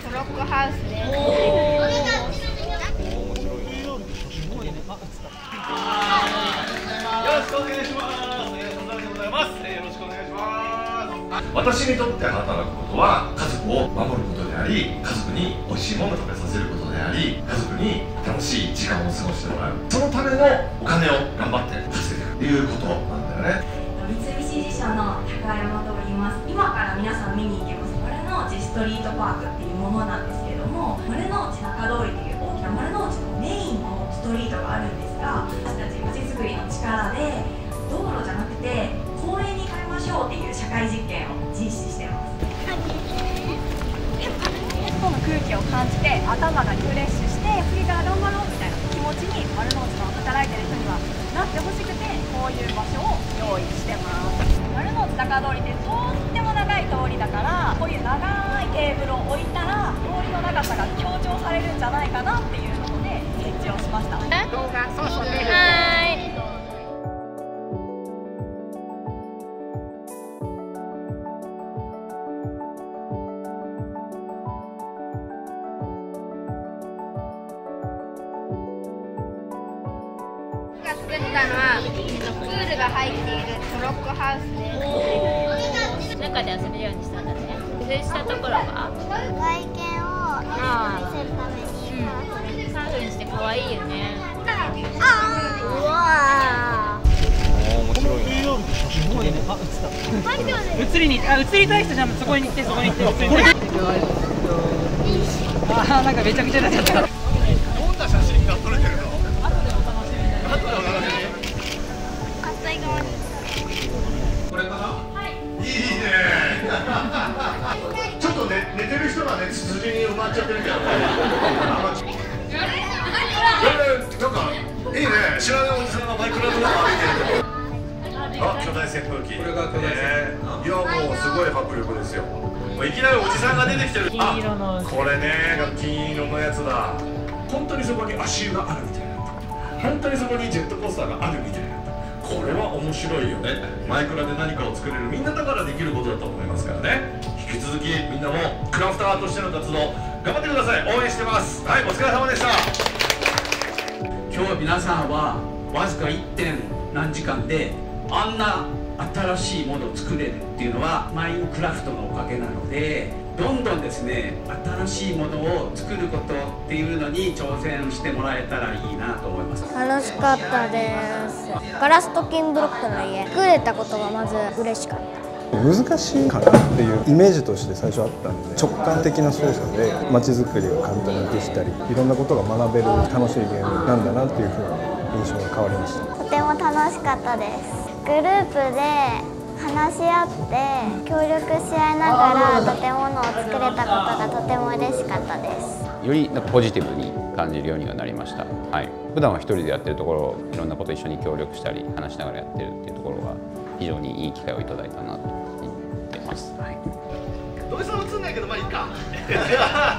トロッコハウスです。よろしくお願いします。よろしくお願いします。私にとって働くことは家族を守ることであり、家族に美味しいものを食べさせることであり、家族に楽しい時間を過ごしてもらう。そのためのお金を頑張って稼ぐということなんだよね。三菱地所の高山と言います今から皆さん見に行けます丸の内ストリートパークっていうものなんですけども丸の内中通りという大きな丸の内のメインのストリートがあるんですが私たちまちづくりの力で道路じゃなくて公園に変えましょうっていう社会実験を実施してます。外の空気を感じて頭がリフレッシュして次から頑張ろうみたいな気持ちに丸の内の働いてる人にはなってほしくてこういう場所を用意してます。丸の内高通りってとっても長い通りだからこういう長いテーブルを置いたら通りの長さが強調されるんじゃないかなっていうので設置をしました。動画そうそうはい。が作ったのは、えっと、プールが入ってい。るトロッコハウスです中で遊べるようにしたんだね。工夫したところは？外見愛いよね。いいね。あ映った。映りにあ映りたい人じゃん。そこに行ってそこに行って映りたいあなん。かめちゃくちゃになっちゃったどん。な写真が撮れてるのこれかな、はい、いいねちょっとね寝てる人がねツツジに埋まっちゃってるけどいいね。知らないおじさんがマイクラとか歩いてるあ巨大扇風機。これが巨大扇風機、ね、いやもうすごい迫力ですよ。もういきなりおじさんが出てきてる。あこれね金色のやつだ。本当にそこに足湯があるみたいな。本当にそこにジェットコースターがあるみたいな。これは面白いよね。マイクラで何かを作れるみんなだからできることだと思いますからね。引き続きみんなもクラフターとしての活動頑張ってください。応援してます。はいお疲れ様でした今日皆さんはわずか 1. 点何時間であんな新しいものを作れるっていうのはマインクラフトのおかげなのでどんどんですね新しいものを作ることっていうのに挑戦してもらえたらいいなと思います楽しかったですガラスと金ブロックの家作れたことがまず嬉しかった難しいかなっていうイメージとして最初あったんで直感的な操作で街づくりが簡単にできたりいろんなことが学べる楽しいゲームなんだなっていうふうな印象が変わりました。とても楽しかったです。グループで話し合って協力し合いながら建物を作れたことがとても嬉しかったです。よりなんかポジティブに感じるようにはなりました、はい、普段は一人でやってるところをいろんなこと一緒に協力したり話しながらやってるっていうところが非常にいい機会をいただいたなと思ってます、はい、土井さん映んないけどまあいいか